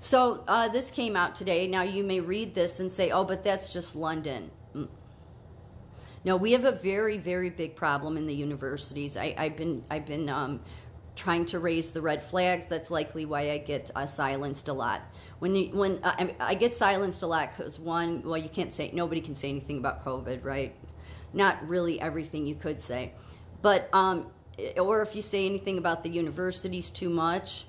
So uh, this came out today. Now you may read this and say, "Oh, but that's just London." Mm. No, we have a very, very big problem in the universities. I, have been, I've been um, trying to raise the red flags. That's likely why I get uh, silenced a lot. When you, when uh, I, I get silenced a lot because one, well, you can't say nobody can say anything about COVID, right? Not really everything you could say, but um, or if you say anything about the universities too much,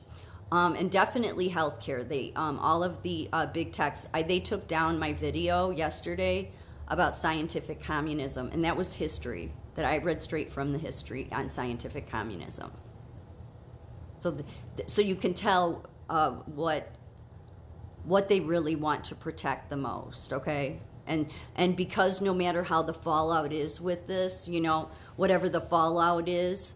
um, and definitely healthcare. They um, all of the uh, big techs. I, they took down my video yesterday about scientific communism, and that was history that I read straight from the history on scientific communism. So, so you can tell uh, what what they really want to protect the most. Okay, and and because no matter how the fallout is with this, you know, whatever the fallout is,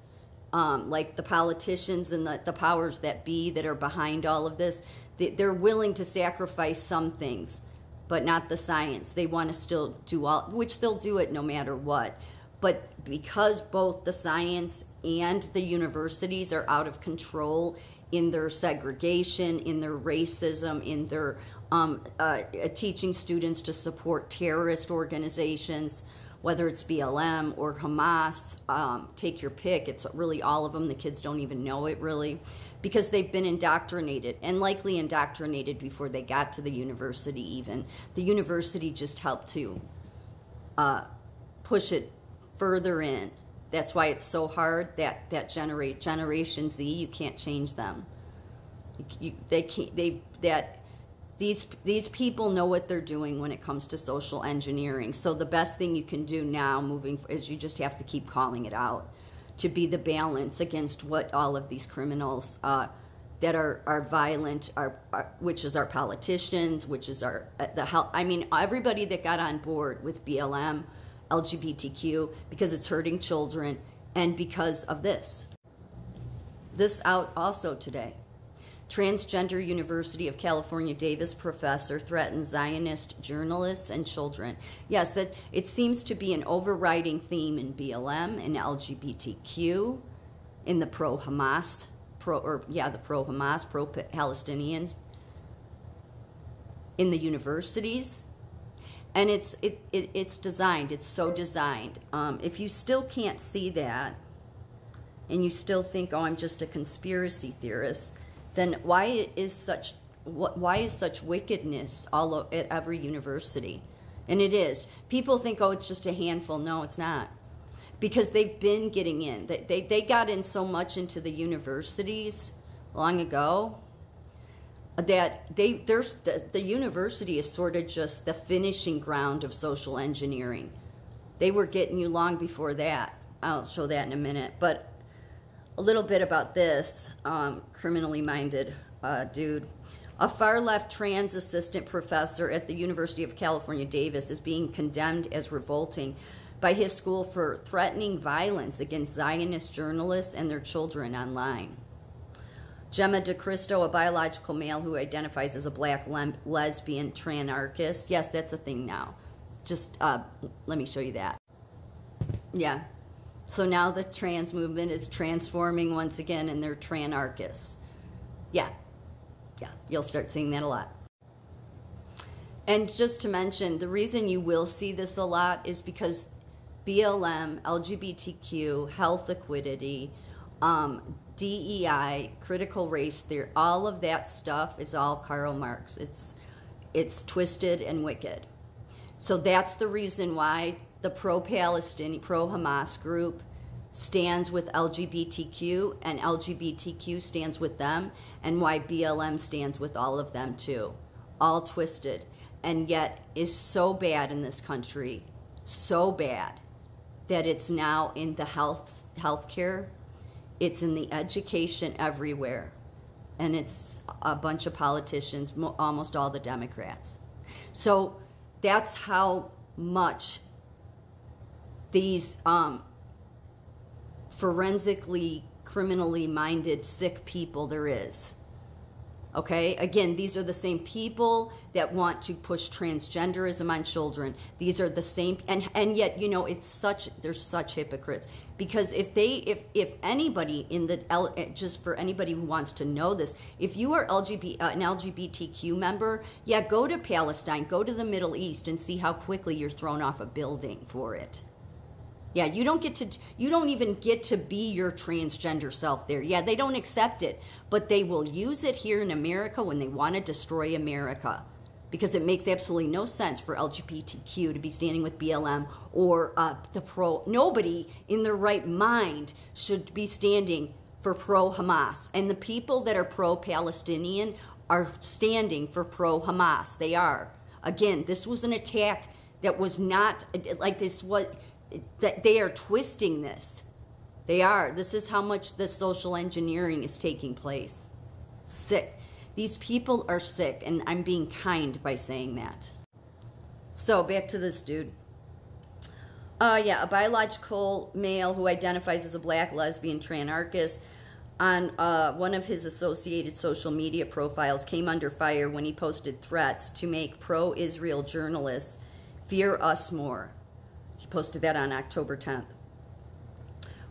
um, like the politicians and the, the powers that be that are behind all of this, they, they're willing to sacrifice some things, but not the science. They want to still do all, which they'll do it no matter what. But because both the science and the universities are out of control in their segregation, in their racism, in their um, uh, teaching students to support terrorist organizations, whether it's BLM or Hamas, um, take your pick. It's really all of them. The kids don't even know it really because they've been indoctrinated and likely indoctrinated before they got to the university even. The university just helped to uh, push it further in. That's why it's so hard that that generate Generation Z, you can't change them. You, you, they can't, they, that these these people know what they're doing when it comes to social engineering. So the best thing you can do now, moving, is you just have to keep calling it out to be the balance against what all of these criminals uh, that are are violent, are, are, which is our politicians, which is our uh, the health. I mean, everybody that got on board with BLM, LGBTQ, because it's hurting children, and because of this. This out also today. Transgender University of California Davis professor threatens Zionist journalists and children. Yes, that it seems to be an overriding theme in BLM and LGBTQ, in the pro-Hamas, pro or yeah, the pro-Hamas, pro-Palestinians, in the universities, and it's it, it it's designed. It's so designed. Um, if you still can't see that, and you still think, oh, I'm just a conspiracy theorist then why is such why is such wickedness all at every university? And it is. People think, oh, it's just a handful. No, it's not. Because they've been getting in. They, they, they got in so much into the universities long ago that they there's the, the university is sort of just the finishing ground of social engineering. They were getting you long before that. I'll show that in a minute. But a little bit about this um, criminally minded uh, dude. A far left trans assistant professor at the University of California, Davis, is being condemned as revolting by his school for threatening violence against Zionist journalists and their children online. Jemma DeCristo, a biological male who identifies as a black le lesbian tranarchist. Yes, that's a thing now. Just uh, let me show you that. Yeah, so now the trans movement is transforming once again and they're tranarchists. Yeah, yeah, you'll start seeing that a lot. And just to mention, the reason you will see this a lot is because BLM, LGBTQ, health equity, um, DEI, critical race theory, all of that stuff is all Karl Marx. It's it's twisted and wicked. So that's the reason why the pro-Palestinian, pro-Hamas group stands with LGBTQ and LGBTQ stands with them and why BLM stands with all of them too. All twisted and yet is so bad in this country, so bad that it's now in the health healthcare, it's in the education everywhere. And it's a bunch of politicians, almost all the Democrats. So that's how much these um, forensically, criminally minded, sick people there is. Okay, again, these are the same people that want to push transgenderism on children. These are the same, and and yet you know it's such they're such hypocrites because if they if if anybody in the eh, just for anybody who wants to know this, if you are LGBT uh, an LGBTQ member, yeah, go to Palestine, go to the Middle East, and see how quickly you're thrown off a building for it. Yeah, you don't get to you don't even get to be your transgender self there. Yeah, they don't accept it, but they will use it here in America when they want to destroy America. Because it makes absolutely no sense for LGBTQ to be standing with BLM or uh, the pro. Nobody in their right mind should be standing for pro Hamas. And the people that are pro Palestinian are standing for pro Hamas. They are. Again, this was an attack that was not like this. What that they are twisting this. They are. This is how much the social engineering is taking place. Sick. These people are sick, and I'm being kind by saying that. So, back to this dude. Uh, yeah, a biological male who identifies as a black lesbian tranarchist on uh, one of his associated social media profiles came under fire when he posted threats to make pro Israel journalists fear us more. He posted that on October 10th.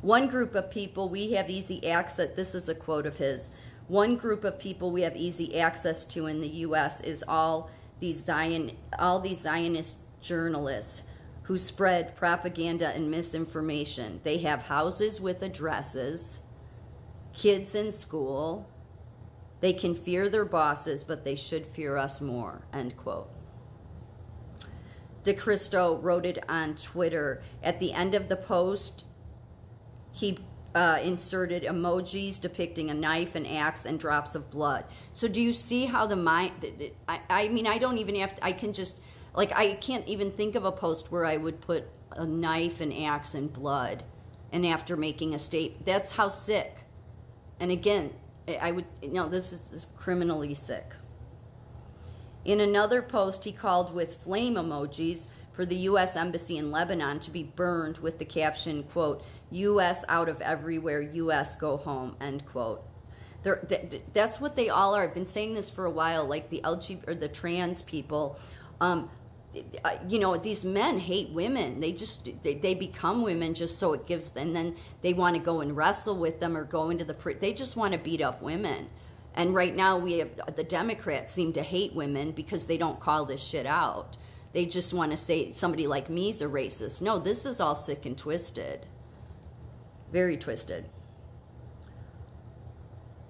One group of people we have easy access, this is a quote of his. One group of people we have easy access to in the U.S. is all these Zion, all these Zionist journalists who spread propaganda and misinformation. They have houses with addresses, kids in school. They can fear their bosses, but they should fear us more. End quote. DeCristo wrote it on Twitter. At the end of the post, he uh, inserted emojis depicting a knife, an axe, and drops of blood. So do you see how the mind? I, I mean, I don't even have. To, I can just like I can't even think of a post where I would put a knife, an axe, and blood, and after making a state. That's how sick. And again, I would you know this is, this is criminally sick. In another post, he called with flame emojis for the U.S. Embassy in Lebanon to be burned with the caption, quote, U.S. out of everywhere, U.S. go home, end quote. that's what they all are. I've been saying this for a while, like the LGBT or the trans people. Um, you know, these men hate women. They just they, they become women just so it gives, and then they want to go and wrestle with them or go into the. They just want to beat up women. And right now, we have the Democrats seem to hate women because they don't call this shit out. They just want to say somebody like me's a racist. No, this is all sick and twisted. Very twisted.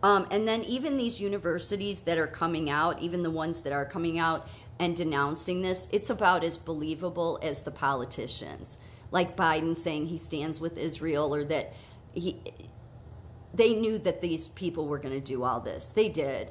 Um, and then even these universities that are coming out, even the ones that are coming out and denouncing this, it's about as believable as the politicians. Like Biden saying he stands with Israel or that he they knew that these people were going to do all this. They did.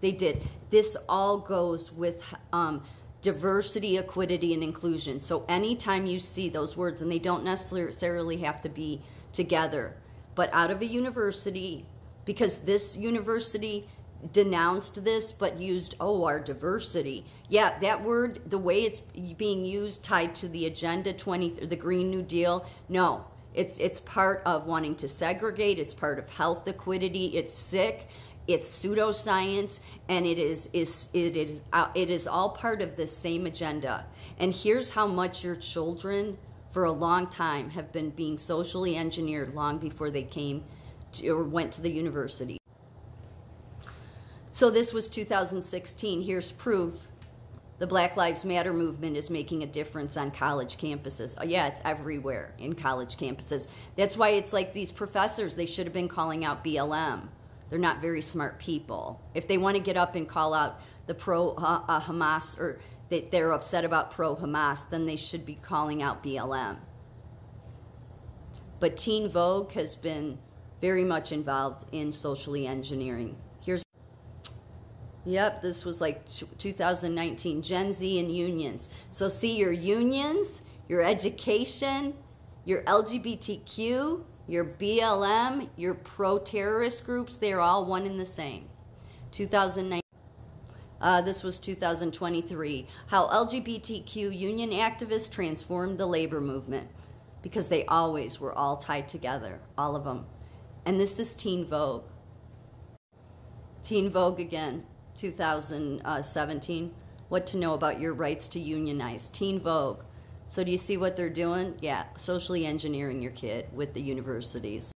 They did. This all goes with um, diversity, equity, and inclusion. So anytime you see those words, and they don't necessarily have to be together, but out of a university, because this university denounced this but used oh our diversity yeah that word the way it's being used tied to the agenda 20 the green new deal no it's it's part of wanting to segregate. It's part of health equity. It's sick. It's pseudoscience, and it is is it is uh, it is all part of the same agenda. And here's how much your children, for a long time, have been being socially engineered long before they came to, or went to the university. So this was 2016. Here's proof the Black Lives Matter movement is making a difference on college campuses. Oh, yeah, it's everywhere in college campuses. That's why it's like these professors, they should have been calling out BLM. They're not very smart people. If they want to get up and call out the pro uh, Hamas or they, they're upset about pro Hamas, then they should be calling out BLM. But Teen Vogue has been very much involved in socially engineering Yep, this was like 2019, Gen Z and unions. So see your unions, your education, your LGBTQ, your BLM, your pro-terrorist groups, they're all one and the same. 2019. Uh, this was 2023. How LGBTQ union activists transformed the labor movement because they always were all tied together, all of them. And this is Teen Vogue. Teen Vogue again. 2017. What to know about your rights to unionize. Teen Vogue. So do you see what they're doing? Yeah, socially engineering your kid with the universities.